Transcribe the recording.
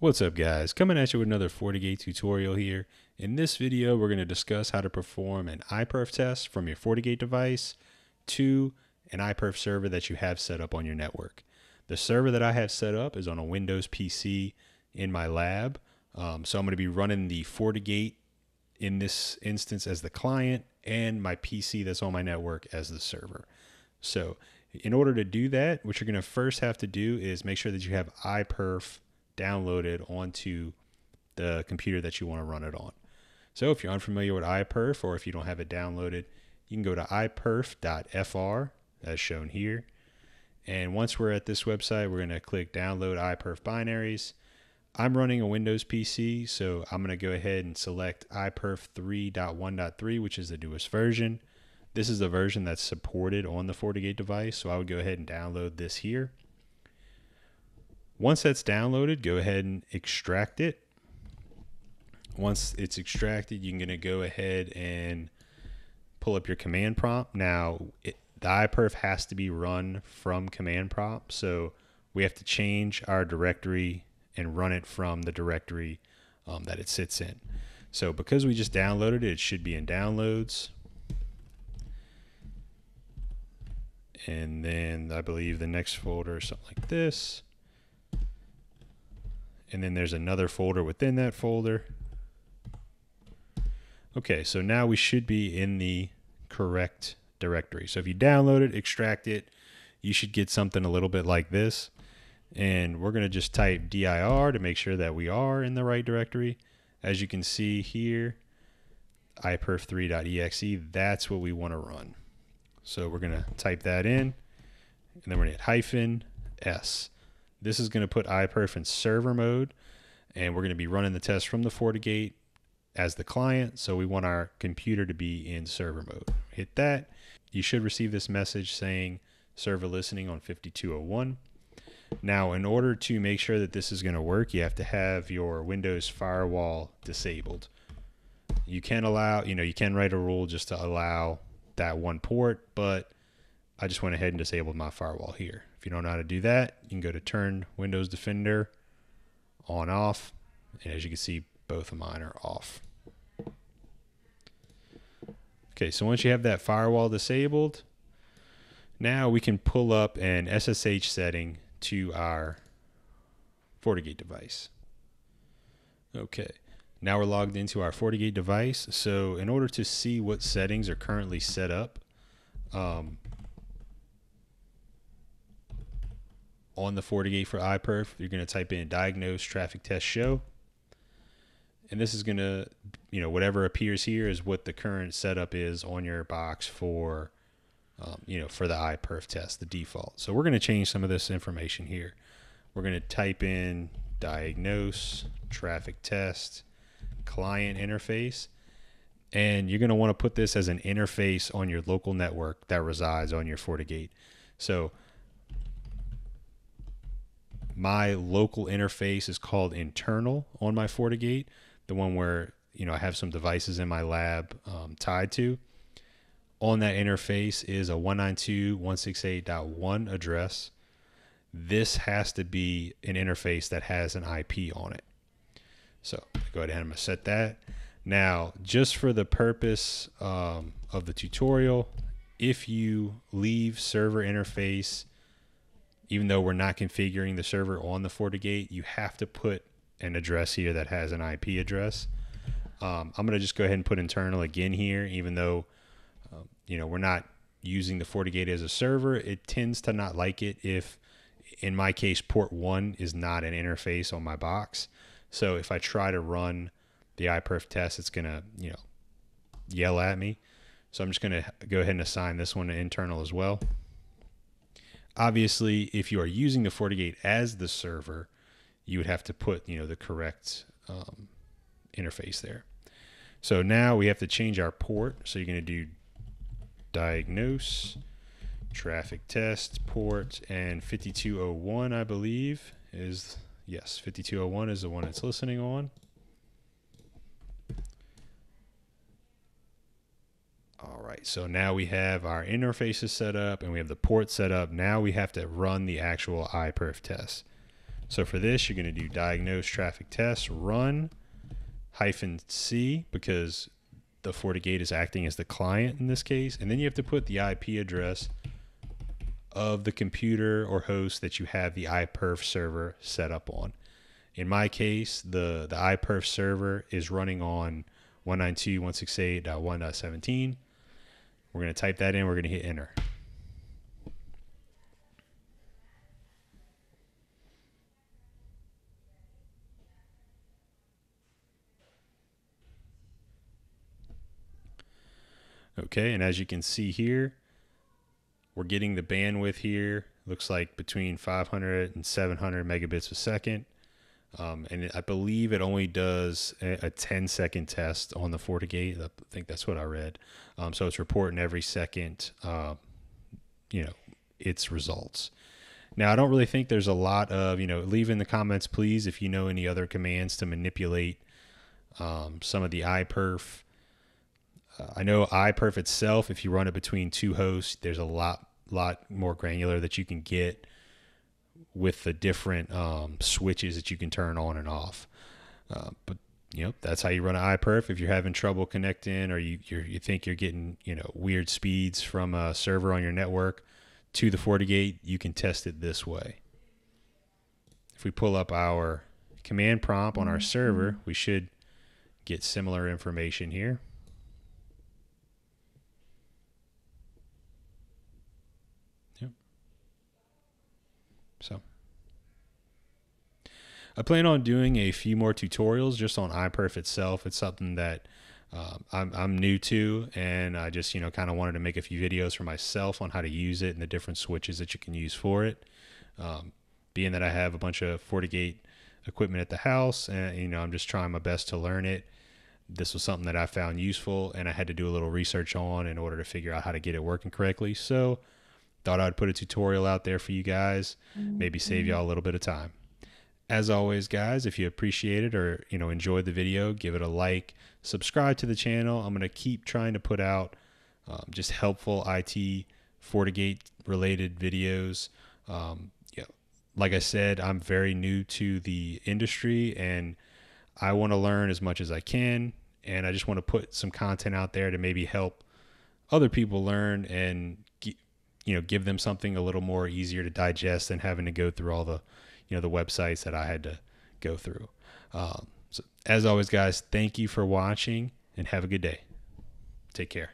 What's up guys, coming at you with another FortiGate tutorial here. In this video, we're going to discuss how to perform an iPerf test from your FortiGate device to an iPerf server that you have set up on your network. The server that I have set up is on a Windows PC in my lab. Um, so I'm going to be running the FortiGate in this instance as the client and my PC that's on my network as the server. So in order to do that, what you're going to first have to do is make sure that you have iPerf downloaded onto the computer that you want to run it on. So if you're unfamiliar with iPerf or if you don't have it downloaded, you can go to iperf.fr as shown here. And once we're at this website, we're going to click download iPerf binaries. I'm running a Windows PC, so I'm going to go ahead and select iPerf 3.1.3, which is the newest version. This is the version that's supported on the FortiGate device, so I would go ahead and download this here. Once that's downloaded, go ahead and extract it. Once it's extracted, you're going to go ahead and pull up your command prompt. Now, it, the iPerf has to be run from command prompt, so we have to change our directory and run it from the directory um, that it sits in. So because we just downloaded it, it should be in downloads. And then I believe the next folder is something like this and then there's another folder within that folder. Okay, so now we should be in the correct directory. So if you download it, extract it, you should get something a little bit like this. And we're going to just type dir to make sure that we are in the right directory. As you can see here, iperf3.exe, that's what we want to run. So we're going to type that in, and then we're going to hit hyphen s. This is going to put iPerf in server mode, and we're going to be running the test from the FortiGate as the client. So we want our computer to be in server mode. Hit that. You should receive this message saying server listening on 5201. Now, in order to make sure that this is going to work, you have to have your Windows firewall disabled. You can allow, you know, you can write a rule just to allow that one port, but I just went ahead and disabled my firewall here. If you don't know how to do that, you can go to turn Windows Defender on off. And as you can see, both of mine are off. Okay, so once you have that firewall disabled, now we can pull up an SSH setting to our FortiGate device. Okay, now we're logged into our FortiGate device. So in order to see what settings are currently set up, um, on the FortiGate for iPerf, you're going to type in diagnose traffic test show. And this is going to, you know, whatever appears here is what the current setup is on your box for, um, you know, for the iPerf test, the default. So we're going to change some of this information here. We're going to type in diagnose traffic test client interface. And you're going to want to put this as an interface on your local network that resides on your FortiGate. So my local interface is called internal on my FortiGate, the one where you know I have some devices in my lab um, tied to. On that interface is a 192.168.1 address. This has to be an interface that has an IP on it. So go ahead and I'm gonna set that. Now, just for the purpose um, of the tutorial, if you leave server interface even though we're not configuring the server on the FortiGate, you have to put an address here that has an IP address. Um, I'm going to just go ahead and put internal again here, even though, um, you know, we're not using the FortiGate as a server. It tends to not like it if, in my case, port one is not an interface on my box. So if I try to run the iPerf test, it's going to, you know, yell at me. So I'm just going to go ahead and assign this one to internal as well. Obviously, if you are using the FortiGate as the server, you would have to put you know the correct um, interface there. So now we have to change our port. So you're going to do diagnose, traffic test, port, and 5201, I believe, is yes, 5201 is the one it's listening on. All right, so now we have our interfaces set up and we have the port set up. Now we have to run the actual iPerf test. So for this, you're going to do diagnose traffic test run hyphen C because the FortiGate is acting as the client in this case. And then you have to put the IP address of the computer or host that you have the iPerf server set up on. In my case, the, the iPerf server is running on 192.168.1.17. We're going to type that in. We're going to hit enter. Okay, and as you can see here, we're getting the bandwidth here. Looks like between 500 and 700 megabits a second. Um, and I believe it only does a, a, 10 second test on the FortiGate. I think that's what I read. Um, so it's reporting every second, uh, you know, its results. Now, I don't really think there's a lot of, you know, leave in the comments, please, if you know any other commands to manipulate um, some of the iPerf uh, I know iPerf itself, if you run it between two hosts, there's a lot lot more granular that you can get with the different um, switches that you can turn on and off. Uh, but you know that's how you run an iPerf. If you're having trouble connecting, or you you think you're getting you know weird speeds from a server on your network to the FortiGate, you can test it this way. If we pull up our command prompt on our server, we should get similar information here. So I plan on doing a few more tutorials just on iPerf itself. It's something that um, I'm, I'm new to, and I just you know kind of wanted to make a few videos for myself on how to use it and the different switches that you can use for it. Um, being that I have a bunch of FortiGate equipment at the house, and you know I'm just trying my best to learn it. This was something that I found useful, and I had to do a little research on in order to figure out how to get it working correctly. So Thought I'd put a tutorial out there for you guys, maybe save y'all a little bit of time. As always, guys, if you appreciate it or you know enjoyed the video, give it a like, subscribe to the channel. I'm gonna keep trying to put out um, just helpful IT FortiGate related videos. Um, like I said, I'm very new to the industry and I want to learn as much as I can. And I just want to put some content out there to maybe help other people learn and you know give them something a little more easier to digest than having to go through all the you know the websites that I had to go through. Um, so as always, guys, thank you for watching and have a good day. Take care.